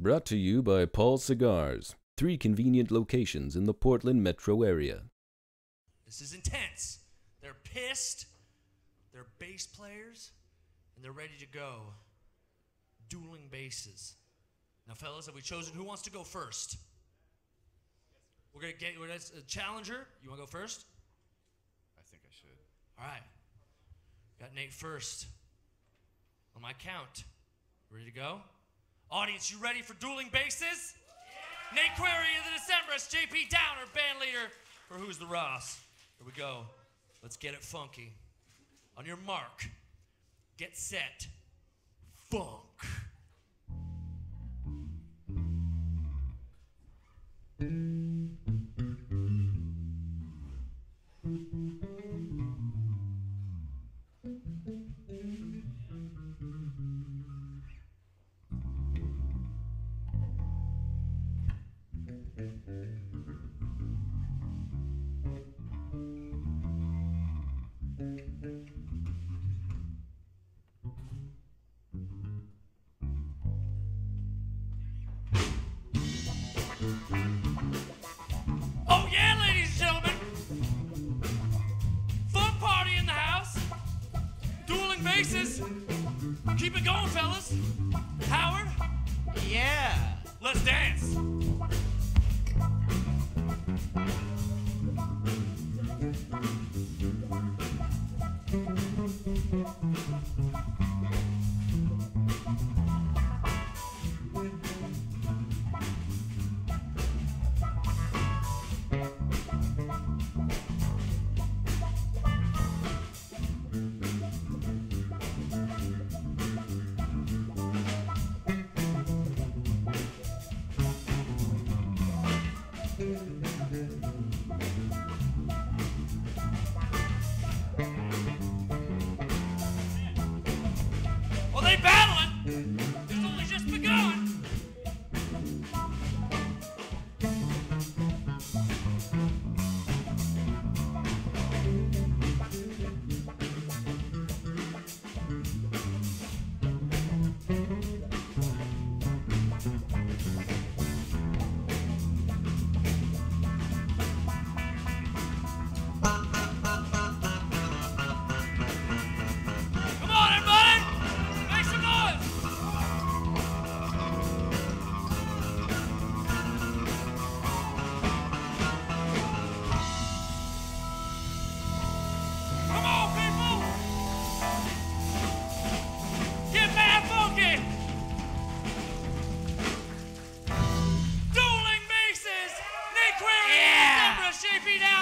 Brought to you by Paul Cigars. Three convenient locations in the Portland metro area. This is intense. They're pissed. They're bass players, and they're ready to go. Dueling basses. Now, fellas, have we chosen who wants to go first? We're gonna get we're gonna, a challenger. You want to go first? I think I should. All right. Got Nate first. On my count. Ready to go? Audience, you ready for dueling basses? Nate Query of the Decemberists, JP Downer, band leader for Who's the Ross. Here we go. Let's get it funky. On your mark, get set, funk. faces. Keep it going, fellas. Howard? Yeah. Let's dance. Mm-hmm. Shaping out.